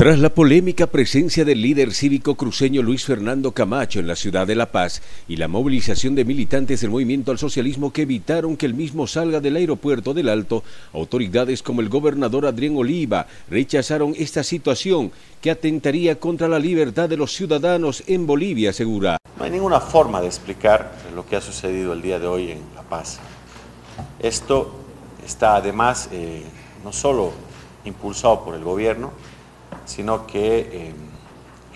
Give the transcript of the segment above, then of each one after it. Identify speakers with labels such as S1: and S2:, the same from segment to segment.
S1: Tras la polémica presencia del líder cívico cruceño Luis Fernando Camacho en la ciudad de La Paz y la movilización de militantes del movimiento al socialismo que evitaron que el mismo salga del aeropuerto del Alto, autoridades como el gobernador Adrián Oliva rechazaron esta situación que atentaría contra la libertad de los ciudadanos en Bolivia, asegura.
S2: No hay ninguna forma de explicar lo que ha sucedido el día de hoy en La Paz. Esto está además eh, no solo impulsado por el gobierno, sino que eh,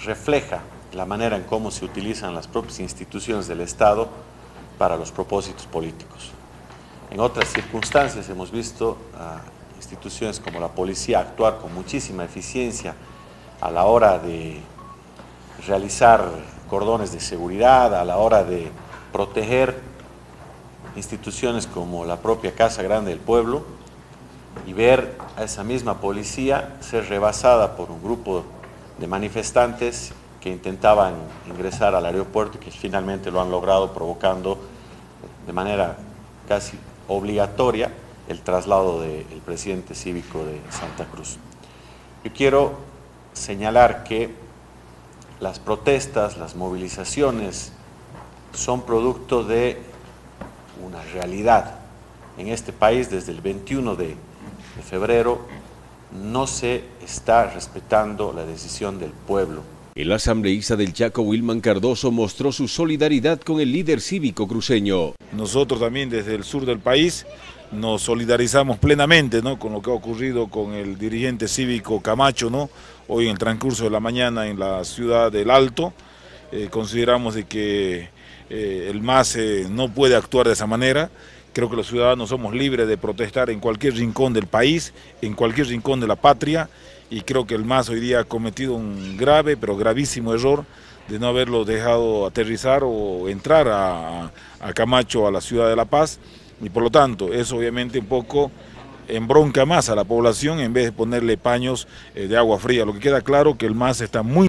S2: refleja la manera en cómo se utilizan las propias instituciones del Estado para los propósitos políticos. En otras circunstancias hemos visto instituciones como la policía actuar con muchísima eficiencia a la hora de realizar cordones de seguridad, a la hora de proteger instituciones como la propia Casa Grande del Pueblo, y ver a esa misma policía ser rebasada por un grupo de manifestantes que intentaban ingresar al aeropuerto y que finalmente lo han logrado provocando de manera casi obligatoria el traslado del presidente cívico de Santa Cruz. Yo quiero señalar que las protestas, las movilizaciones son producto de una realidad en este país desde el 21 de de febrero, no se está respetando la decisión del pueblo.
S1: El asambleísta del Chaco, Wilman Cardoso, mostró su solidaridad con el líder cívico cruceño.
S3: Nosotros también desde el sur del país nos solidarizamos plenamente ¿no? con lo que ha ocurrido con el dirigente cívico Camacho, ¿no? hoy en el transcurso de la mañana en la ciudad del Alto. Eh, consideramos de que eh, el MAS no puede actuar de esa manera Creo que los ciudadanos somos libres de protestar en cualquier rincón del país, en cualquier rincón de la patria, y creo que el MAS hoy día ha cometido un grave, pero gravísimo error de no haberlo dejado aterrizar o entrar a, Camacho, a la ciudad de La Paz, y por lo tanto, eso obviamente un poco embronca más a la población en vez de ponerle paños eh, de agua fría. Lo que queda claro que el MAS está muy